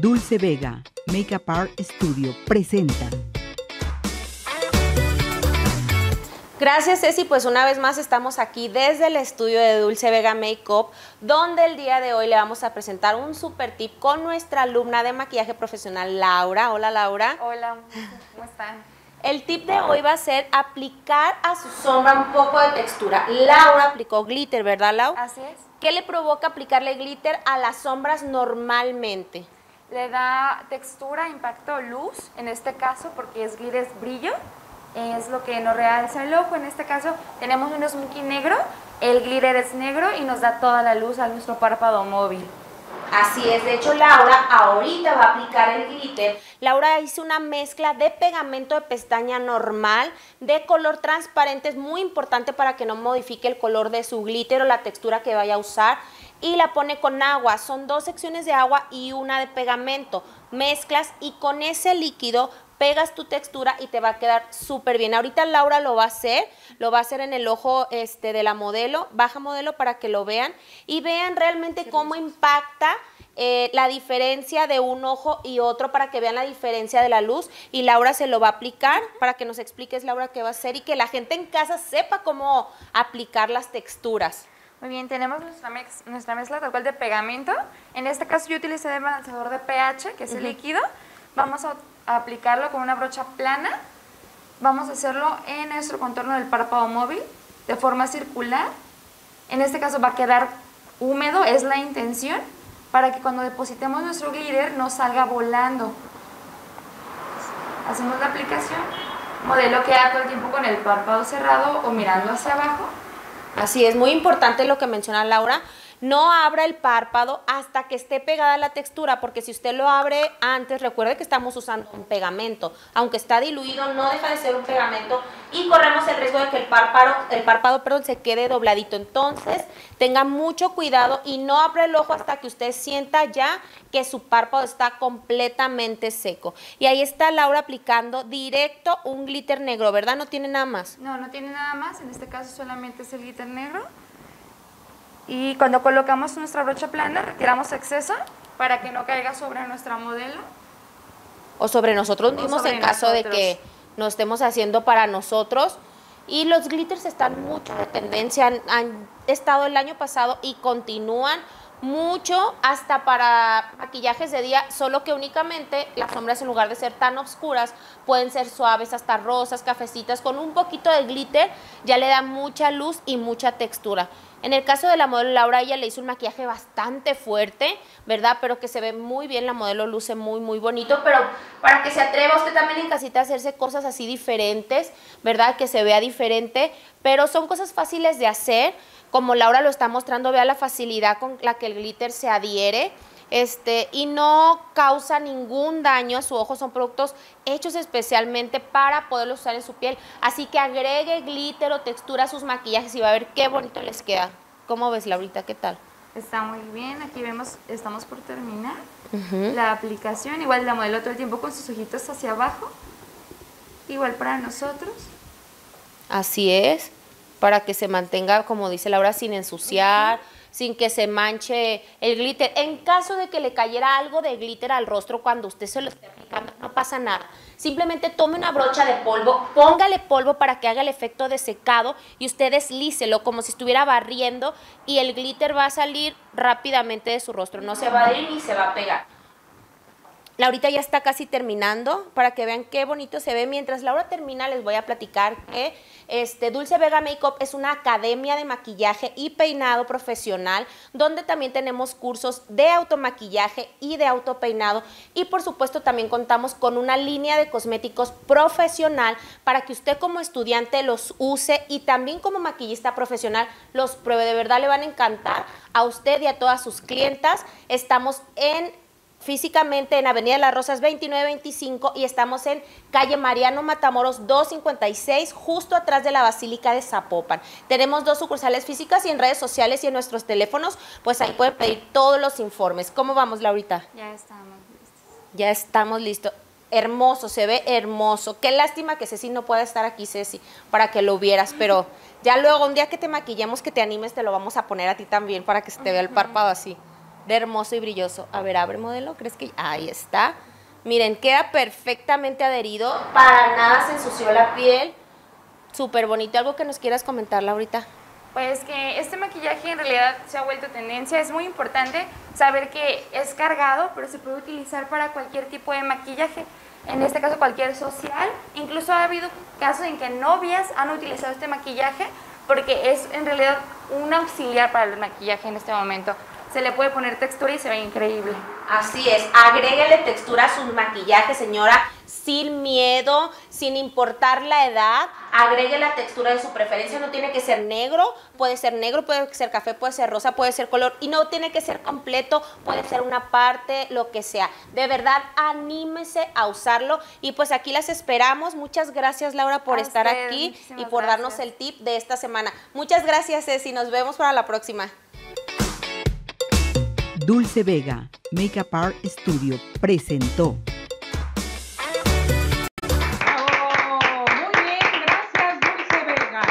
Dulce Vega, Makeup Art Studio, presenta. Gracias Ceci, pues una vez más estamos aquí desde el estudio de Dulce Vega Makeup, donde el día de hoy le vamos a presentar un super tip con nuestra alumna de maquillaje profesional Laura. Hola Laura. Hola, ¿cómo están? El tip de hoy va a ser aplicar a su sombra un poco de textura. Laura aplicó glitter, ¿verdad Lau? Así es. ¿Qué le provoca aplicarle glitter a las sombras normalmente? Le da textura, impacto, luz, en este caso, porque es glitter es brillo, es lo que nos realza el ojo. En este caso tenemos un smoky negro, el glitter es negro y nos da toda la luz a nuestro párpado móvil. Así es, de hecho Laura ahorita va a aplicar el glitter. Laura hizo una mezcla de pegamento de pestaña normal, de color transparente, es muy importante para que no modifique el color de su glitter o la textura que vaya a usar. Y la pone con agua, son dos secciones de agua y una de pegamento. Mezclas y con ese líquido pegas tu textura y te va a quedar súper bien. Ahorita Laura lo va a hacer, lo va a hacer en el ojo este, de la modelo, baja modelo para que lo vean y vean realmente cómo impacta eh, la diferencia de un ojo y otro para que vean la diferencia de la luz y Laura se lo va a aplicar para que nos expliques Laura qué va a hacer y que la gente en casa sepa cómo aplicar las texturas. Muy bien, tenemos nuestra, nuestra mezcla tal cual de pegamento. En este caso yo utilicé el balanceador de pH, que es el líquido. Vamos a aplicarlo con una brocha plana. Vamos a hacerlo en nuestro contorno del párpado móvil de forma circular. En este caso va a quedar húmedo, es la intención, para que cuando depositemos nuestro glitter no salga volando. Hacemos la aplicación, modelo queda todo el tiempo con el párpado cerrado o mirando hacia abajo. Así es, muy importante lo que menciona Laura, no abra el párpado hasta que esté pegada la textura, porque si usted lo abre antes, recuerde que estamos usando un pegamento. Aunque está diluido, no deja de ser un pegamento y corremos el riesgo de que el párpado, el párpado perdón, se quede dobladito. Entonces, tenga mucho cuidado y no abra el ojo hasta que usted sienta ya que su párpado está completamente seco. Y ahí está Laura aplicando directo un glitter negro, ¿verdad? No tiene nada más. No, no tiene nada más. En este caso solamente es el glitter negro. Y cuando colocamos nuestra brocha plana, retiramos exceso para que no caiga sobre nuestra modelo. O sobre nosotros mismos en caso de que no estemos haciendo para nosotros. Y los glitters están mucho de tendencia, han, estado el año pasado y continúan mucho hasta para maquillajes de día, solo que únicamente las sombras en lugar de ser tan oscuras pueden ser suaves, hasta rosas, cafecitas, con un poquito de glitter ya le da mucha luz y mucha textura. En el caso de la modelo Laura, ella le hizo un maquillaje bastante fuerte, ¿verdad? Pero que se ve muy bien, la modelo luce muy, muy bonito, pero para que se atreva usted también en casita a hacerse cosas así diferentes, ¿verdad? Que se vea diferente, pero son cosas fáciles de hacer, como Laura lo está mostrando, vea la facilidad con la que el glitter se adhiere, este, y no causa ningún daño a su ojo. Son productos hechos especialmente para poderlos usar en su piel. Así que agregue glitter o textura a sus maquillajes y va a ver qué bonito les queda. ¿Cómo ves, Laurita? ¿Qué tal? Está muy bien. Aquí vemos, estamos por terminar la aplicación. Igual la modelo todo el tiempo con sus ojitos hacia abajo. Igual para nosotros. Así es. Para que se mantenga, como dice Laura, sin ensuciar sin que se manche el glitter. En caso de que le cayera algo de glitter al rostro cuando usted se lo esté aplicando, no pasa nada. Simplemente tome una brocha de polvo, póngale polvo para que haga el efecto de secado y usted deslícelo como si estuviera barriendo y el glitter va a salir rápidamente de su rostro. No se va a ir ni se va a pegar. Laurita ya está casi terminando para que vean qué bonito se ve. Mientras Laura termina, les voy a platicar que este, Dulce Vega Makeup es una academia de maquillaje y peinado profesional donde también tenemos cursos de automaquillaje y de autopeinado y por supuesto también contamos con una línea de cosméticos profesional para que usted como estudiante los use y también como maquillista profesional los pruebe. De verdad le van a encantar a usted y a todas sus clientas. Estamos en físicamente en Avenida de las Rosas 2925 y estamos en calle Mariano Matamoros 256, justo atrás de la Basílica de Zapopan. Tenemos dos sucursales físicas y en redes sociales y en nuestros teléfonos, pues ahí pueden pedir todos los informes. ¿Cómo vamos, Laurita? Ya estamos listos. Ya estamos listos. Hermoso, se ve hermoso. Qué lástima que Ceci no pueda estar aquí, Ceci, para que lo vieras, pero ya luego, un día que te maquillemos, que te animes, te lo vamos a poner a ti también para que se te vea el párpado así. De hermoso y brilloso. A ver, abre modelo, ¿crees que ahí está? Miren, queda perfectamente adherido, para nada se ensució la piel. Súper bonito. ¿Algo que nos quieras comentar, Laurita? Pues que este maquillaje en realidad se ha vuelto tendencia. Es muy importante saber que es cargado, pero se puede utilizar para cualquier tipo de maquillaje. En este caso cualquier social. Incluso ha habido casos en que novias han utilizado este maquillaje porque es en realidad un auxiliar para el maquillaje en este momento se le puede poner textura y se ve increíble. Así es, agréguele textura a su maquillaje, señora, sin miedo, sin importar la edad. Agregue la textura de su preferencia, no tiene que ser negro, puede ser negro, puede ser café, puede ser rosa, puede ser color y no tiene que ser completo, puede ser una parte, lo que sea. De verdad, anímese a usarlo y pues aquí las esperamos. Muchas gracias Laura por estar aquí y por darnos el tip de esta semana. Muchas gracias Ceci, nos vemos para la próxima. Dulce Vega, Makeup Art Studio, presentó.